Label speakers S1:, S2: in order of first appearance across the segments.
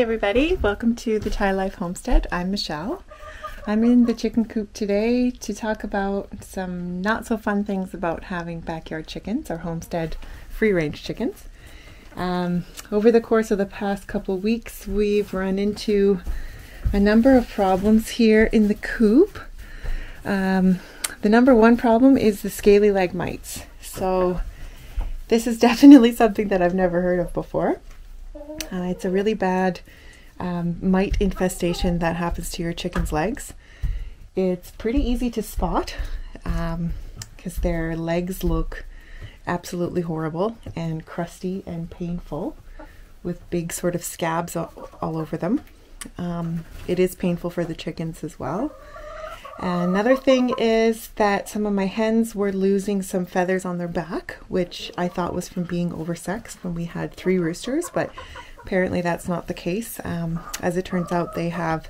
S1: Everybody, welcome to the Tie Life Homestead. I'm Michelle. I'm in the chicken coop today to talk about some not so fun things about having backyard chickens or homestead free range chickens. Um, over the course of the past couple weeks, we've run into a number of problems here in the coop. Um, the number one problem is the scaly leg mites. So, this is definitely something that I've never heard of before. Uh, it's a really bad um, mite infestation that happens to your chicken's legs. It's pretty easy to spot because um, their legs look absolutely horrible and crusty and painful with big sort of scabs all, all over them. Um, it is painful for the chickens as well. Another thing is that some of my hens were losing some feathers on their back, which I thought was from being oversexed when we had three roosters, but apparently that's not the case. Um, as it turns out, they have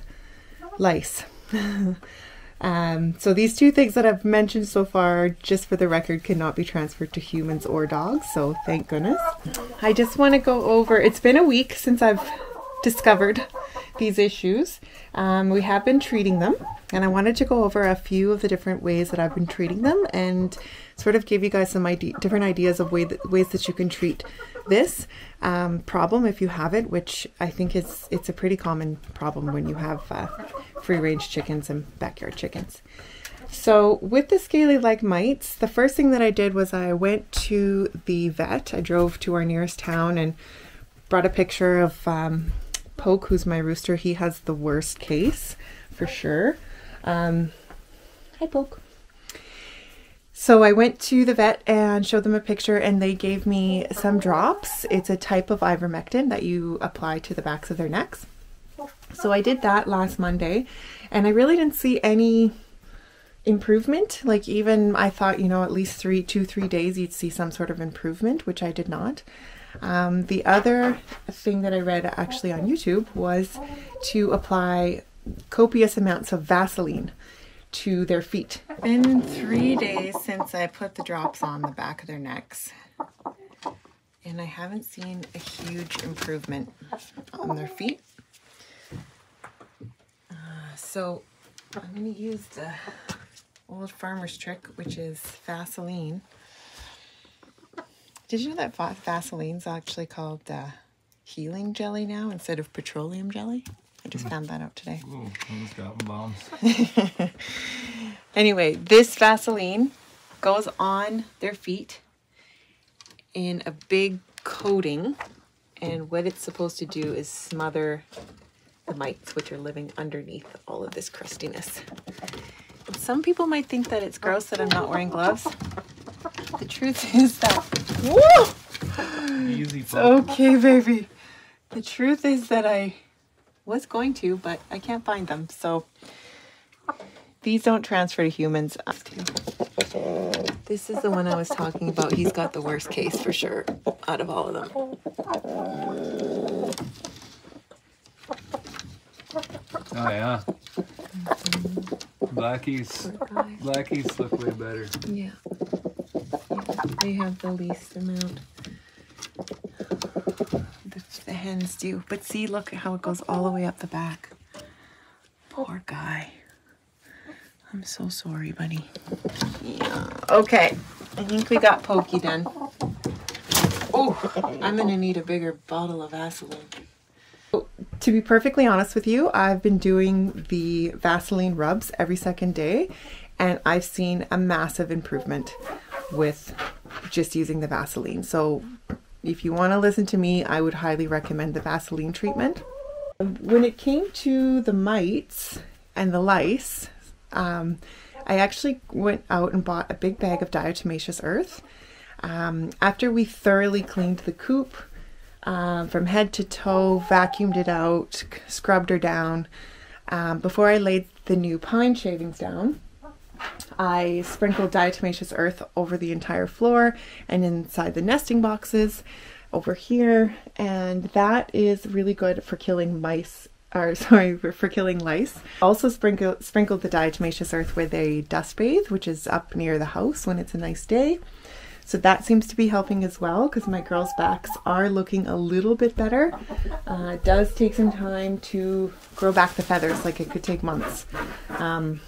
S1: lice. um, so these two things that I've mentioned so far, just for the record, cannot be transferred to humans or dogs, so thank goodness. I just want to go over, it's been a week since I've discovered these issues. Um, we have been treating them, and I wanted to go over a few of the different ways that I've been treating them and sort of gave you guys some different ideas of way that, ways that you can treat this um, problem if you have it, which I think is it's a pretty common problem when you have uh, free range chickens and backyard chickens. So with the scaly leg mites, the first thing that I did was I went to the vet. I drove to our nearest town and brought a picture of um, Poke, who's my rooster, he has the worst case for sure. Um, hi, Poke. So I went to the vet and showed them a picture, and they gave me some drops. It's a type of ivermectin that you apply to the backs of their necks. So I did that last Monday, and I really didn't see any improvement. Like even I thought, you know, at least three, two, three days you'd see some sort of improvement, which I did not. Um, the other thing that I read actually on YouTube was to apply copious amounts of Vaseline to their feet. It's Been three days since I put the drops on the back of their necks and I haven't seen a huge improvement on their feet. Uh, so I'm going to use the old farmer's trick, which is Vaseline. Did you know that Vaseline's actually called uh, healing jelly now instead of petroleum jelly? I just found that out today.
S2: Ooh, bombs.
S1: anyway, this Vaseline goes on their feet in a big coating, and what it's supposed to do is smother the mites which are living underneath all of this crustiness. Some people might think that it's gross that I'm not wearing gloves. The truth is that. Whoa!
S2: Easy.
S1: Okay, baby. The truth is that I was going to, but I can't find them. So these don't transfer to humans. This is the one I was talking about. He's got the worst case for sure out of all of them.
S2: Oh yeah. Blackies. Blackies look way better.
S1: Yeah. They have the least amount. Hens do. But see, look at how it goes all the way up the back. Poor guy. I'm so sorry, buddy. Yeah. Okay. I think we got Pokey done. Oh, I'm to need a bigger bottle of Vaseline. To be perfectly honest with you, I've been doing the Vaseline rubs every second day and I've seen a massive improvement with just using the Vaseline. So if you want to listen to me, I would highly recommend the Vaseline treatment. When it came to the mites and the lice, um, I actually went out and bought a big bag of diatomaceous earth. Um, after we thoroughly cleaned the coop um, from head to toe, vacuumed it out, scrubbed her down, um, before I laid the new pine shavings down, I sprinkled diatomaceous earth over the entire floor and inside the nesting boxes over here. And that is really good for killing mice or sorry, for killing lice. Also sprinkle, sprinkled the diatomaceous earth where they dust bathe, which is up near the house when it's a nice day. So that seems to be helping as well because my girls' backs are looking a little bit better. Uh, it does take some time to grow back the feathers, like it could take months. Um,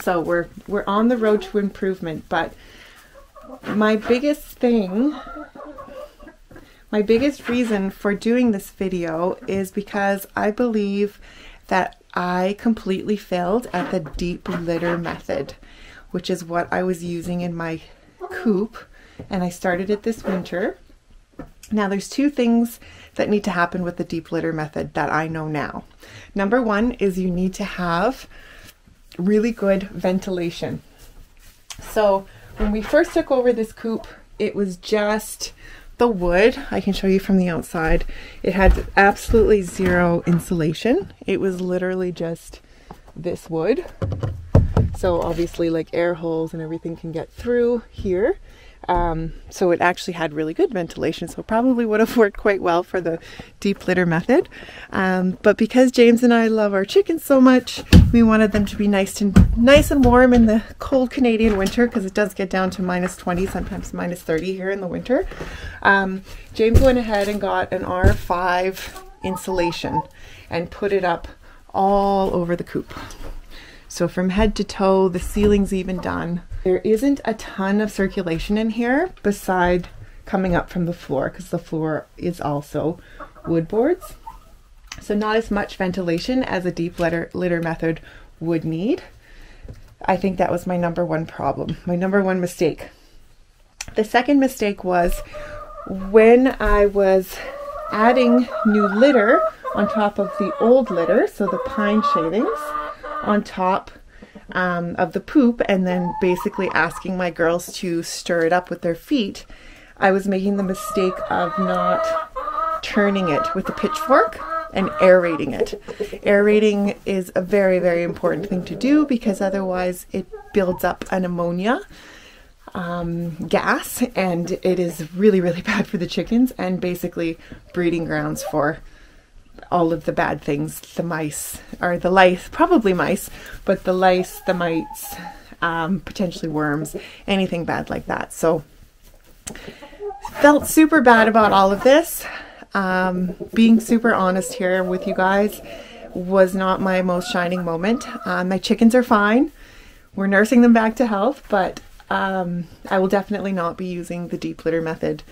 S1: so we're we're on the road to improvement, but my biggest thing my biggest reason for doing this video is because I believe that I completely failed at the deep litter method, which is what I was using in my coop and I started it this winter. Now there's two things that need to happen with the deep litter method that I know now. Number one is you need to have really good ventilation. So when we first took over this coop, it was just the wood. I can show you from the outside. It had absolutely zero insulation. It was literally just this wood. So obviously like air holes and everything can get through here. Um, so it actually had really good ventilation, so probably would have worked quite well for the deep litter method. Um, but because James and I love our chickens so much, we wanted them to be nice and nice and warm in the cold Canadian winter because it does get down to minus 20, sometimes minus 30 here in the winter. Um, James went ahead and got an R5 insulation and put it up all over the coop. So from head to toe, the ceiling's even done. There isn't a ton of circulation in here beside coming up from the floor because the floor is also wood boards. So not as much ventilation as a deep litter, litter method would need. I think that was my number one problem, my number one mistake. The second mistake was when I was adding new litter on top of the old litter, so the pine shavings, on top um, of the poop and then basically asking my girls to stir it up with their feet, I was making the mistake of not turning it with a pitchfork and aerating it. Aerating is a very, very important thing to do because otherwise it builds up an ammonia um, gas and it is really, really bad for the chickens and basically breeding grounds for all of the bad things the mice or the lice probably mice but the lice the mites um, potentially worms anything bad like that. So felt super bad about all of this. Um, being super honest here with you guys was not my most shining moment. Uh, my chickens are fine. We're nursing them back to health but um, i will definitely not be using the deep litter method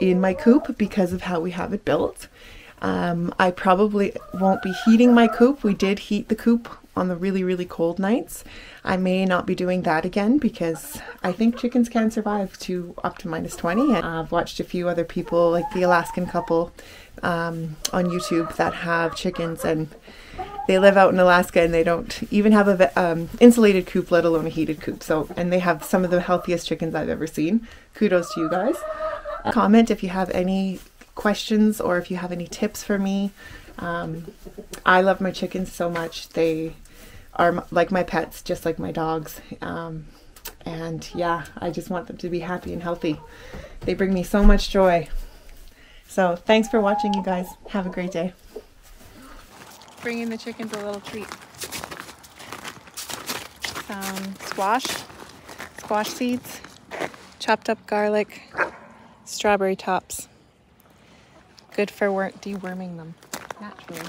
S1: in my coop because of how we have it built um, I probably won't be heating my coop. We did heat the coop on the really, really cold nights. I may not be doing that again because I think chickens can survive to up to minus 20. And I've watched a few other people, like the Alaskan couple um, on YouTube, that have chickens and they live out in Alaska and they don't even have an um, insulated coop, let alone a heated coop. So, and they have some of the healthiest chickens I've ever seen. Kudos to you guys. Comment if you have any questions or if you have any tips for me. Um, I love my chickens so much. They are like my pets, just like my dogs. Um, and yeah, I just want them to be happy and healthy. They bring me so much joy. So thanks for watching, you guys. Have a great day. Bringing the chickens a little treat. Some squash, squash seeds, chopped up garlic, strawberry tops. Good for deworming them naturally.